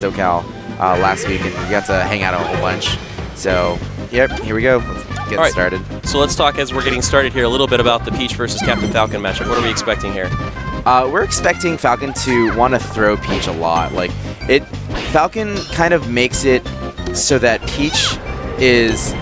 SoCal uh, last week, and we got to hang out a whole bunch. So, yep, here we go. Let's get right. started. So let's talk as we're getting started here a little bit about the Peach versus Captain Falcon matchup. What are we expecting here? Uh, we're expecting Falcon to want to throw Peach a lot. Like it, Falcon kind of makes it so that Peach is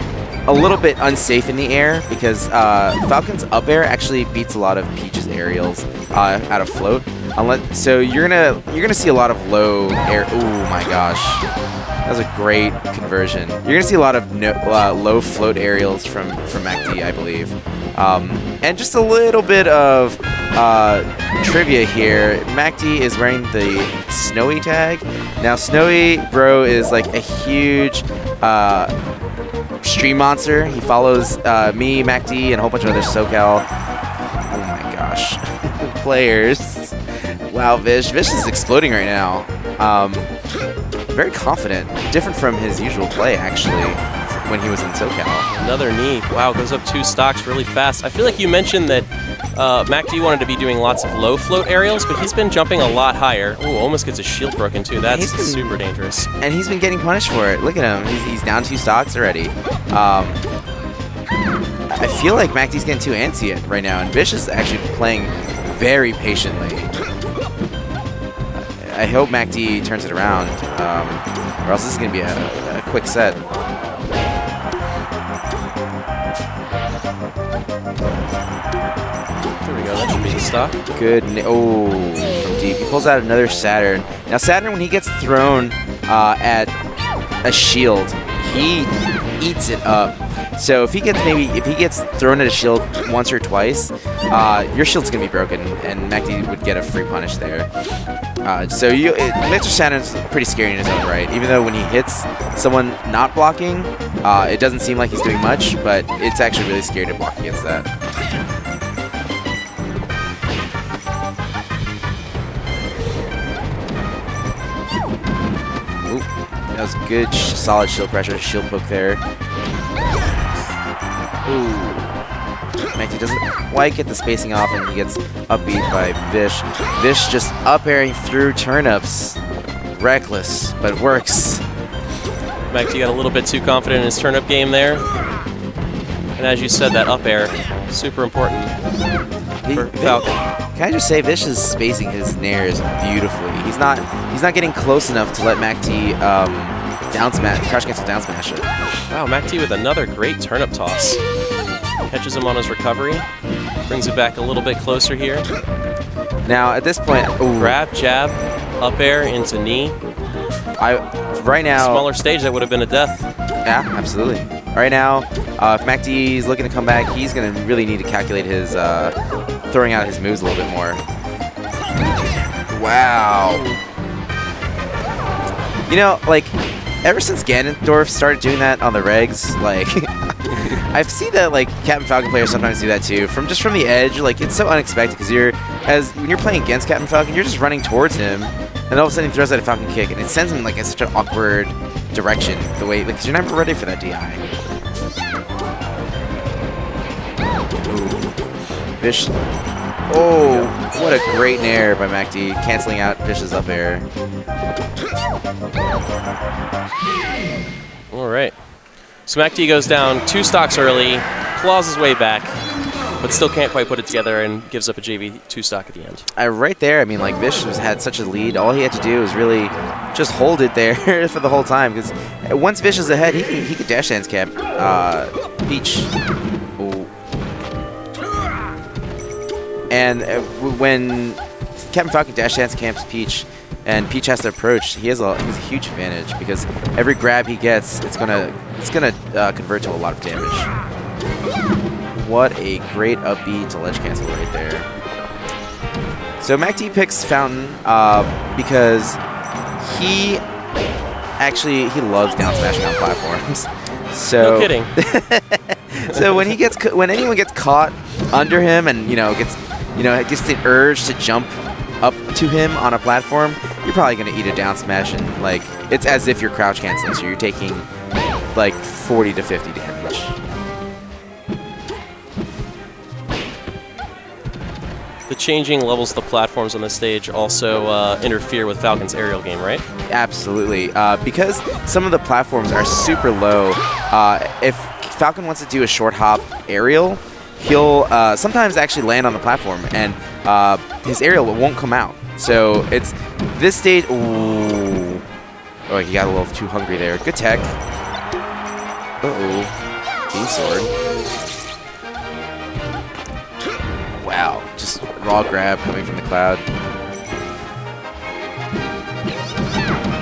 a little bit unsafe in the air because uh, Falcon's up air actually beats a lot of Peach's aerials uh, out of float. Unless, so you're gonna you're gonna see a lot of low air. Oh my gosh, that was a great conversion. You're gonna see a lot of no, uh, low float aerials from from MacD, I believe, um, and just a little bit of uh, trivia here. MacD is wearing the Snowy tag. Now Snowy Bro is like a huge. Uh, stream monster. He follows uh, me, MacD, and a whole bunch of other SoCal. Oh my gosh, players! Wow, Vish. Vish is exploding right now. Um, very confident, different from his usual play actually when he was in SoCal. Another knee. Wow, goes up two stocks really fast. I feel like you mentioned that uh, MacD wanted to be doing lots of low float aerials, but he's been jumping a lot higher. Ooh, almost gets his shield broken too. That's been- super dangerous. And he's been getting punished for it. Look at him. He's, he's down two stocks already. Um, I feel like MacD's getting too antsy right now, and Vish is actually playing very patiently. I hope MacD turns it around, um, or else this is going to be a, a quick set. There we go. That should be the stock. Good. Oh, from deep. He pulls out another Saturn. Now, Saturn, when he gets thrown uh, at a shield, he eats it up. So if he gets maybe if he gets thrown at a shield once or twice, uh, your shield's gonna be broken, and MacD would get a free punish there. Uh, so you, it, Mr. Saturn's pretty scary in his own right. Even though when he hits someone not blocking, uh, it doesn't seem like he's doing much, but it's actually really scary to block against that. Oop, that was good, solid shield pressure, shield poke there. MacD doesn't quite get the spacing off and he gets upbeat by Vish. Vish just up airing through turnips. Reckless, but it works. MacD got a little bit too confident in his turnip game there. And as you said, that up air, super important He- for Falcon. Can I just say Vish is spacing his nairs beautifully. He's not he's not getting close enough to let MacD um, down smash, crouch cancel down smash it. Wow, MacD with another great turnip toss. Catches him on his recovery. Brings it back a little bit closer here. Now at this point, ooh, Grab, jab, up air into knee. I right now Smaller stage, that would have been a death. Yeah, absolutely. Right now, uh, if MacD is looking to come back, he's going to really need to calculate his uh, throwing out his moves a little bit more. Wow. You know, like, ever since Ganondorf started doing that on the regs, like, I've seen that, like, Captain Falcon players sometimes do that too. From just from the edge, like, it's so unexpected because you're, as when you're playing against Captain Falcon, you're just running towards him, and all of a sudden he throws out a Falcon kick, and it sends him, like, in such an awkward direction, the way, like, 'cause you're never ready for that DI. Vish. Oh, what a great nair by MacD, canceling out Vish's up air. All right. So MacD goes down two stocks early, claws his way back, but still can't quite put it together and gives up a JV two stock at the end. I, right there, I mean, like, Vish had such a lead. All he had to do was really just hold it there for the whole time. Because once Vish is ahead, he can, he could dash dance camp uh, Peach. Ooh. And uh, when Captain Falcon dash dance camps Peach, and Peach has to approach, he has a, he has a huge advantage because every grab he gets, it's gonna it's gonna uh, convert to a lot of damage. What a great upbeat to ledge cancel right there. So MacD picks Fountain uh, because he actually he loves down smashing on platforms. So No kidding. so when he gets when anyone gets caught under him and you know gets you know gets the urge to jump to him on a platform, you're probably gonna eat a down smash and like it's as if you're crouch canceling, so you're taking like 40 to 50 damage. The changing levels of the platforms on the stage also uh, interfere with Falcon's aerial game, right? Absolutely. Uh, because some of the platforms are super low, uh, if Falcon wants to do a short hop aerial, he'll uh, sometimes actually land on the platform and uh, his aerial won't come out. So it's this stage. Ooh. Oh, he got a little too hungry there. Good tech. Uh oh. Key sword. Wow. Just raw grab coming from the cloud.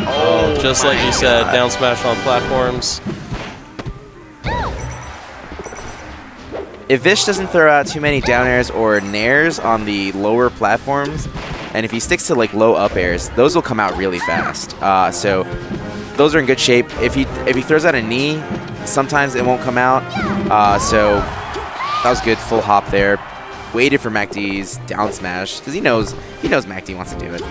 Oh, just like you said, God. down smash on platforms. If Vish doesn't throw out too many down airs or nairs on the lower platforms, and if he sticks to like low up airs, those will come out really fast. Uh, so those are in good shape. If he if he throws out a knee, sometimes it won't come out. Uh, so that was good, full hop there. Waited for MacD's down smash because he knows he knows MacD wants to do it.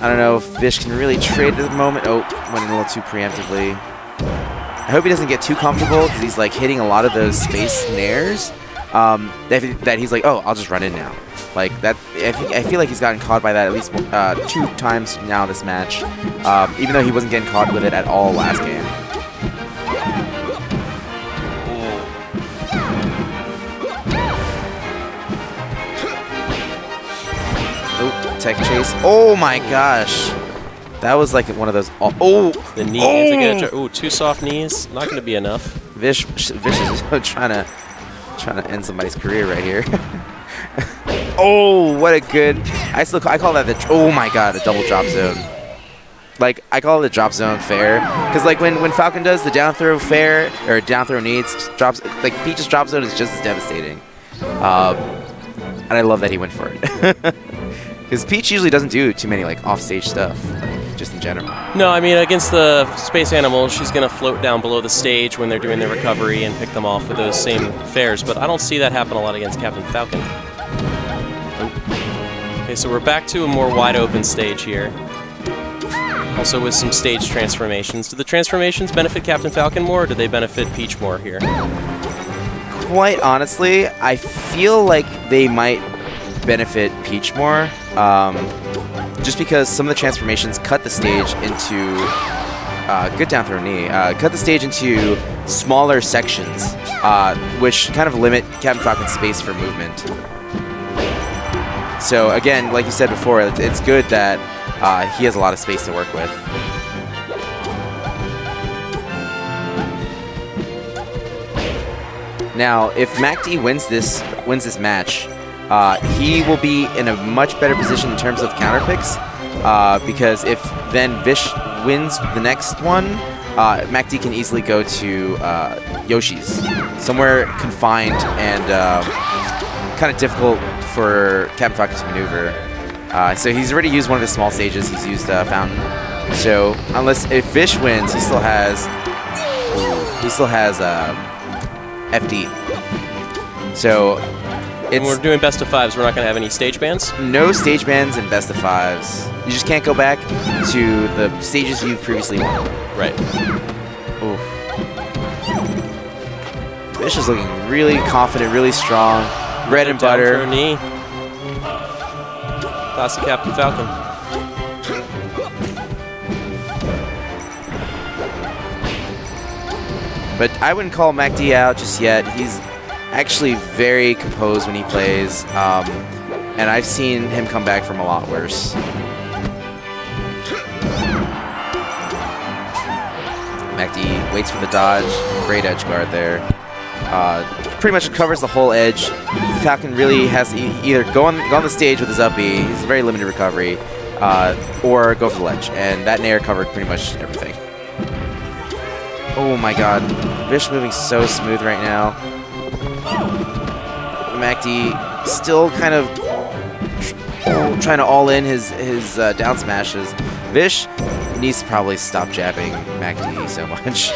I don't know if Vish can really trade at the moment. Oh, went in a little too preemptively. I hope he doesn't get too comfortable because he's like hitting a lot of those space nairs. Um, that, that he's like, oh, I'll just run in now. Like that, I, I feel like he's gotten caught by that at least uh, two times now this match. Um, even though he wasn't getting caught with it at all last game. Oh, tech chase. Oh my gosh. That was like one of those. Oh, oh The knees. oh! Ooh, two soft knees. Not going to be enough. Vish, Vish is trying to trying to end somebody's career right here. oh, what a good! I still call, I call that the oh my god, the double drop zone. Like I call it the drop zone fair because like when when Falcon does the down throw fair or down throw needs drops like Peach's drop zone is just as devastating. Um, and I love that he went for it because Peach usually doesn't do too many like offstage stuff, just in general. No, I mean, against the space animals, she's going to float down below the stage when they're doing their recovery and pick them off with those same fares, but I don't see that happen a lot against Captain Falcon. Okay, so we're back to a more wide open stage here. Also with some stage transformations. Do the transformations benefit Captain Falcon more, or do they benefit Peach more here? quite honestly, I feel like they might benefit Peach more, um, just because some of the transformations cut the stage into uh, good down throw knee, uh, cut the stage into smaller sections, uh, which kind of limit Captain Falcon's space for movement. So again, like you said before, it's, good that uh, he has a lot of space to work with. Now, if MacD wins this wins this match, uh, he will be in a much better position in terms of counter picks. Uh, because if then Vish wins the next one, uh, MacD can easily go to uh, Yoshi's, somewhere confined and kind of difficult for Captain Falcon to maneuver. Uh, so he's already used one of his small stages. He's used uh, Fountain. So unless if Vish wins, he still has he still has uh, FD. So When we're doing best of fives, we're not going to have any stage bands? no stage bands and best of fives. You just can't go back to the stages you've previously won. Right. Oof. Vish is looking really confident, really strong. Bread and butter. knee. Classic Captain Falcon. But I wouldn't call MacD out just yet. He's actually very composed when he plays. Um, and I've seen him come back from a lot worse. MacD waits for the dodge. Great edge guard there. Uh, pretty much covers the whole edge. Falcon really has to e- either go on, go on the stage with his up B, he's very limited recovery, uh, or go for the ledge. And that Nair covered pretty much everything. Oh my god. Vish moving so smooth right now. MacD still kind of trying to all in his, his uh, down smashes. Vish needs to probably stop jabbing MacD so much.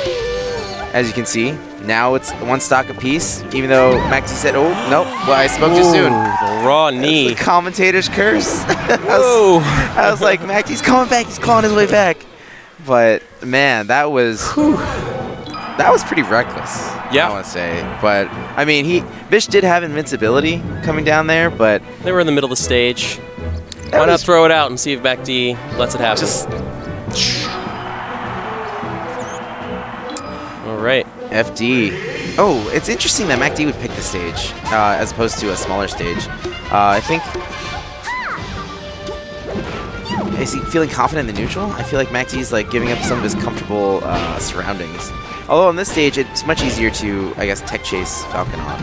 As you can see, now it's one stock apiece, even though MacD said, oh, nope, well, I spoke too soon. Raw knee. The commentator's curse. I, was, I was like, MacD's coming back, he's clawing his way back. But, man, that was that was pretty reckless. Yeah. I want to say, but I mean, he Vish did have invincibility coming down there, but They were in the middle of the stage. Why not throw it out and see if MacD lets it happen? just All right. FD. Oh, it's interesting that MacD would pick the stage uh, as opposed to a smaller stage. Uh, I think. Is he feeling confident in the neutral? I feel like MacD's like giving up some of his comfortable uh, surroundings. Although on this stage, it's much easier to, I guess, tech chase Falcon on.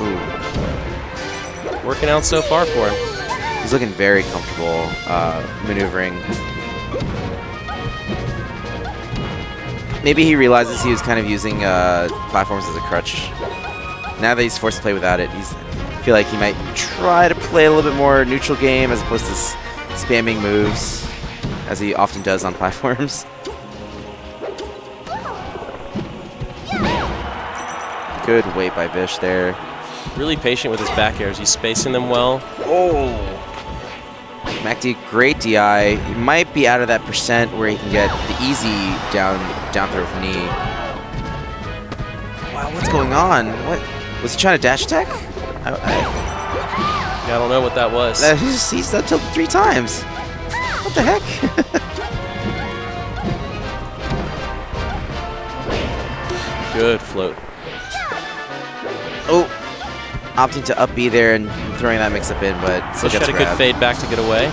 Ooh, Working out so far for him. he's looking very comfortable uh, maneuvering. Maybe he realizes he was kind of using uh, platforms as a crutch. Now that he's forced to play without it, he's feel like he might try to play a little bit more neutral game as opposed to s- spamming moves, as he often does on platforms. Good wait by Vish there. Really patient with his back airs. He's spacing them well. Oh! MacD, great DI. He might be out of that percent where he can get the easy down down throw from knee. Wow, what's going on? What was he trying to dash attack? I, I, I don't know what that was. that- he's, he's up tilted three times. What the heck? Good float. oh, opting to up B there and throwing that mix up in, but gets had a good fade back to get away.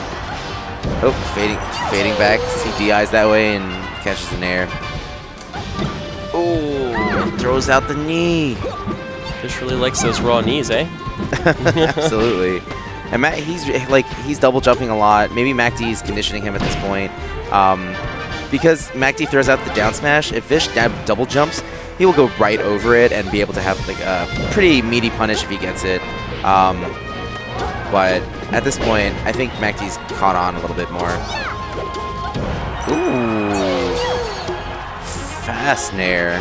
Oh, fading, fading back. He DIs that way and catches an air. Oh, throws out the knee. Vish really likes those raw knees, eh? Absolutely. And Matt, he's like he's double jumping a lot. Maybe MACD is conditioning him at this point, um, because MacD throws out the down smash. If Vish double jumps, he will go right over it and be able to have like a pretty meaty punish if he gets it. Um, but at this point, I think MacD's caught on a little bit more. Ooh, fast nair.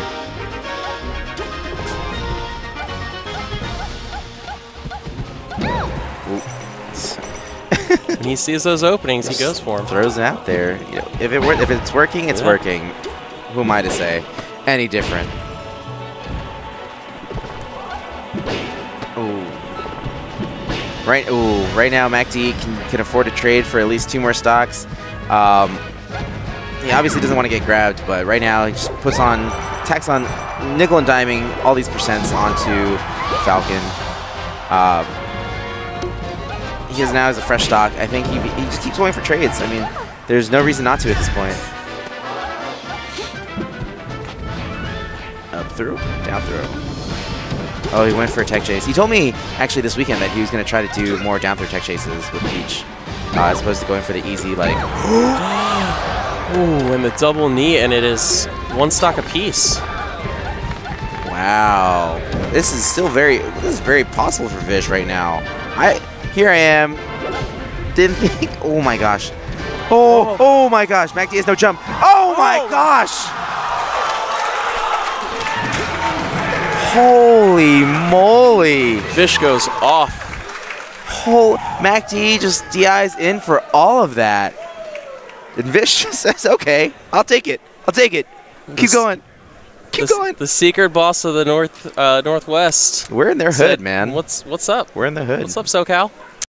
When he sees those openings, he goes for them. throws it out there. You know, if it wor- if it's working, it's Yeah. working. Who am I to say? Any different? Ooh. Right. Ooh. Right now, MacD can can afford to trade for at least two more stocks. Um, he obviously doesn't want to get grabbed, but right now he just puts on tax on nickel and diming all these percents onto Falcon. Um, he is now as a fresh stock. I think he, he just keeps going for trades. I mean, there's no reason not to at this point. Up through, down through. Oh, he went for a tech chase. He told me actually this weekend that he was going to try to do more down through tech chases with Peach, uh, as opposed to going for the easy like. Ooh, and the double knee, and it is one stock apiece. Wow, this is still very this is very possible for Vish right now. I here I am. Didn't think. Oh my gosh. Oh oh, oh my gosh. MacD has no jump. Oh my Oh. gosh. Holy moly. Vish goes off. Whole MacD just DIs in for all of that. And Vish says, "Okay, I'll take it. I'll take it. Keep going. Keep the, going." the secret boss of the north uh, northwest. We're in their hood, said, man. What's what's up? We're in the hood. What's up, SoCal?